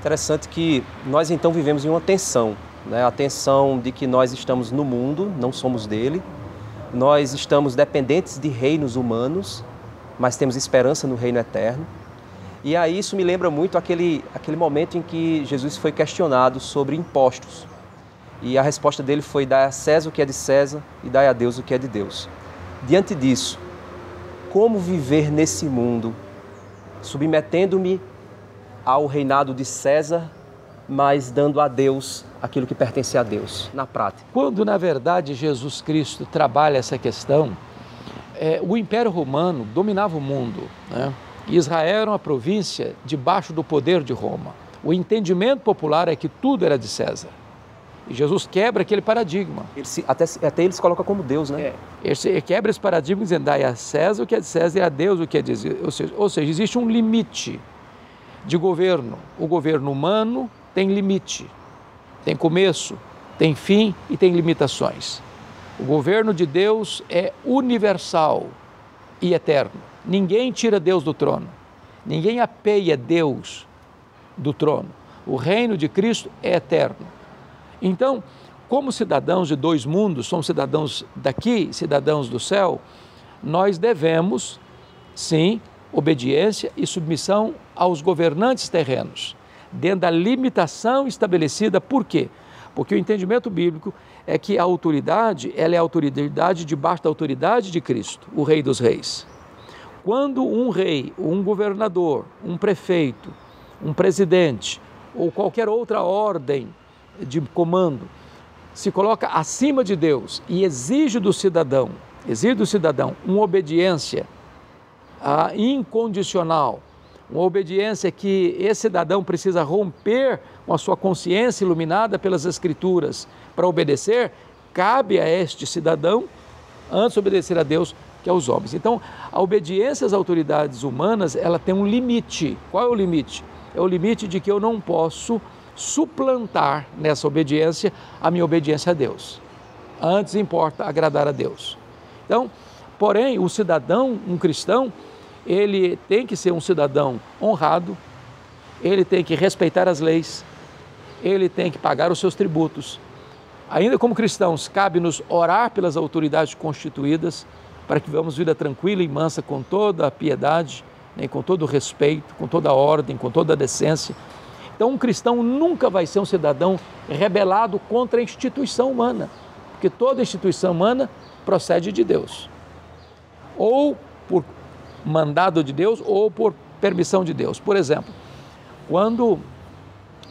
Interessante que nós então vivemos em uma tensão, né? a tensão de que nós estamos no mundo, não somos dele, nós estamos dependentes de reinos humanos, mas temos esperança no reino eterno. E aí isso me lembra muito aquele, aquele momento em que Jesus foi questionado sobre impostos. E a resposta dele foi: dar a César o que é de César e dar a Deus o que é de Deus. Diante disso, como viver nesse mundo, submetendo-me ao reinado de César, mas dando a Deus aquilo que pertence a Deus, na prática? Quando, na verdade, Jesus Cristo trabalha essa questão, é, o Império Romano dominava o mundo, né? Israel era uma província debaixo do poder de Roma. O entendimento popular é que tudo era de César. E Jesus quebra aquele paradigma. Ele se, até, até ele se coloca como Deus, né? É. Ele quebra esse paradigma dizendo, dai a César o que é de César e a Deus o que é de Deus. Ou seja, ou seja, existe um limite de governo. O governo humano tem limite, tem começo, tem fim e tem limitações. O governo de Deus é universal e eterno. Ninguém tira Deus do trono. Ninguém apeia Deus do trono. O reino de Cristo é eterno. Então, como cidadãos de dois mundos, somos cidadãos daqui, cidadãos do céu, nós devemos, sim, obediência e submissão aos governantes terrenos, dentro da limitação estabelecida. Por quê? Porque o entendimento bíblico é que a autoridade, ela é autoridade debaixo da autoridade de Cristo, o Rei dos Reis. Quando um rei, um governador, um prefeito, um presidente ou qualquer outra ordem de comando se coloca acima de Deus e exige do cidadão, exige do cidadão uma obediência ah, incondicional, uma obediência que esse cidadão precisa romper com a sua consciência iluminada pelas Escrituras para obedecer, cabe a este cidadão, antes de obedecer a Deus, que aos homens. Então, a obediência às autoridades humanas, ela tem um limite. Qual é o limite? É o limite de que eu não posso suplantar nessa obediência a minha obediência a Deus. Antes importa agradar a Deus. Então, porém, o cidadão, um cristão, ele tem que ser um cidadão honrado, ele tem que respeitar as leis, ele tem que pagar os seus tributos. Ainda como cristãos, cabe-nos orar pelas autoridades constituídas para que vivamos vida tranquila e mansa com toda a piedade, né, com todo o respeito, com toda a ordem, com toda a decência então, um cristão nunca vai ser um cidadão rebelado contra a instituição humana, porque toda instituição humana procede de Deus, ou por mandado de Deus, ou por permissão de Deus. Por exemplo, quando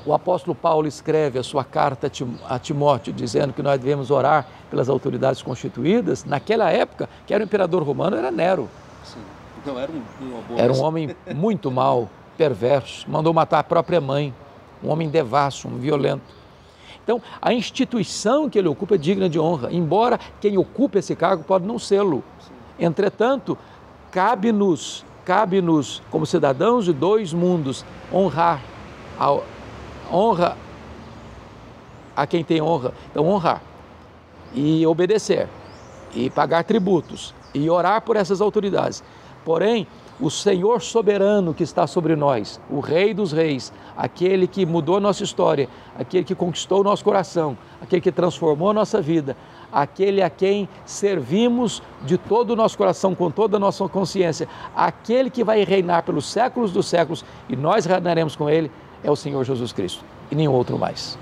o apóstolo Paulo escreve a sua carta a Timóteo, dizendo que nós devemos orar pelas autoridades constituídas, naquela época, que era o imperador romano, era Nero. Sim. Então era um, Era um homem muito mau, perverso, mandou matar a própria mãe, um homem devasso, um violento. Então, a instituição que ele ocupa é digna de honra, embora quem ocupa esse cargo pode não sê-lo. Entretanto, cabe-nos, cabe-nos, como cidadãos de dois mundos, honrar, a honra a quem tem honra. Então, honrar e obedecer, e pagar tributos, e orar por essas autoridades. Porém, o Senhor soberano que está sobre nós, o Rei dos Reis, aquele que mudou nossa história, aquele que conquistou nosso coração, aquele que transformou nossa vida, aquele a quem servimos de todo o nosso coração, com toda a nossa consciência, aquele que vai reinar pelos séculos dos séculos e nós reinaremos com ele, é o Senhor Jesus Cristo e nenhum outro mais.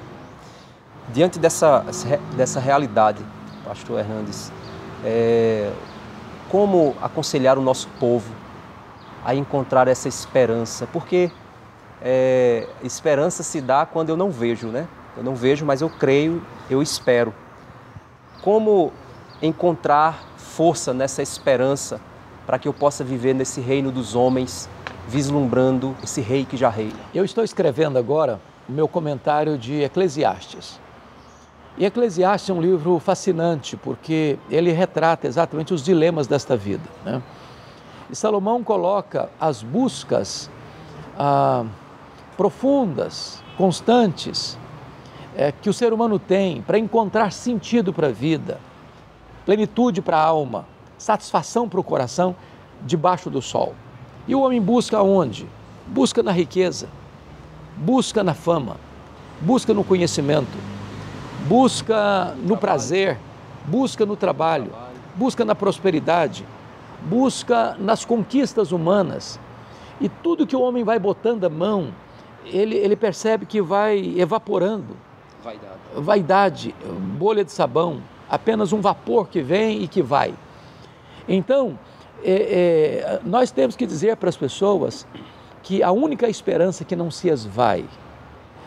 Diante dessa, dessa realidade, Pastor Hernandes, é, como aconselhar o nosso povo a encontrar essa esperança, porque é, esperança se dá quando eu não vejo, né? Eu não vejo, mas eu creio, eu espero. Como encontrar força nessa esperança para que eu possa viver nesse reino dos homens, vislumbrando esse rei que já reina? Eu estou escrevendo agora o meu comentário de Eclesiastes. E Eclesiastes é um livro fascinante porque ele retrata exatamente os dilemas desta vida. Né? E Salomão coloca as buscas ah, profundas, constantes, é, que o ser humano tem para encontrar sentido para a vida, plenitude para a alma, satisfação para o coração debaixo do sol. E o homem busca onde? Busca na riqueza, busca na fama, busca no conhecimento, busca no prazer, busca no trabalho, busca na prosperidade, busca nas conquistas humanas. E tudo que o homem vai botando a mão, ele, ele percebe que vai evaporando. Vaidade. Vaidade, bolha de sabão, apenas um vapor que vem e que vai. Então, é, é, nós temos que dizer para as pessoas que a única esperança que não se esvai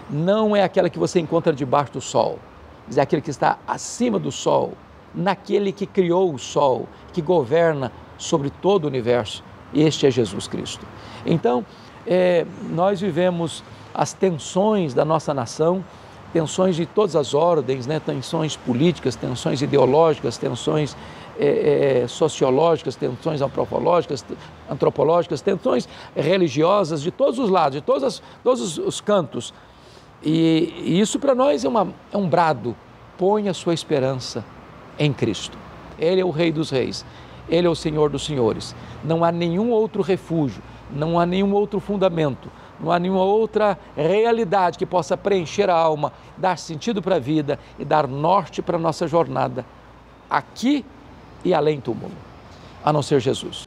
não é aquela que você encontra debaixo do sol, mas é aquele que está acima do sol, naquele que criou o sol, que governa sobre todo o universo. Este é Jesus Cristo. Então, é, nós vivemos as tensões da nossa nação, tensões de todas as ordens, né? tensões políticas, tensões ideológicas, tensões é, é, sociológicas, tensões antropológicas, antropológicas, tensões religiosas de todos os lados, de todos, todos os cantos. E, e isso para nós é, uma, é um brado. Põe a sua esperança em Cristo. Ele é o Rei dos Reis, Ele é o Senhor dos Senhores. Não há nenhum outro refúgio, não há nenhum outro fundamento, não há nenhuma outra realidade que possa preencher a alma, dar sentido para a vida e dar norte para a nossa jornada, aqui e além do mundo, a não ser Jesus.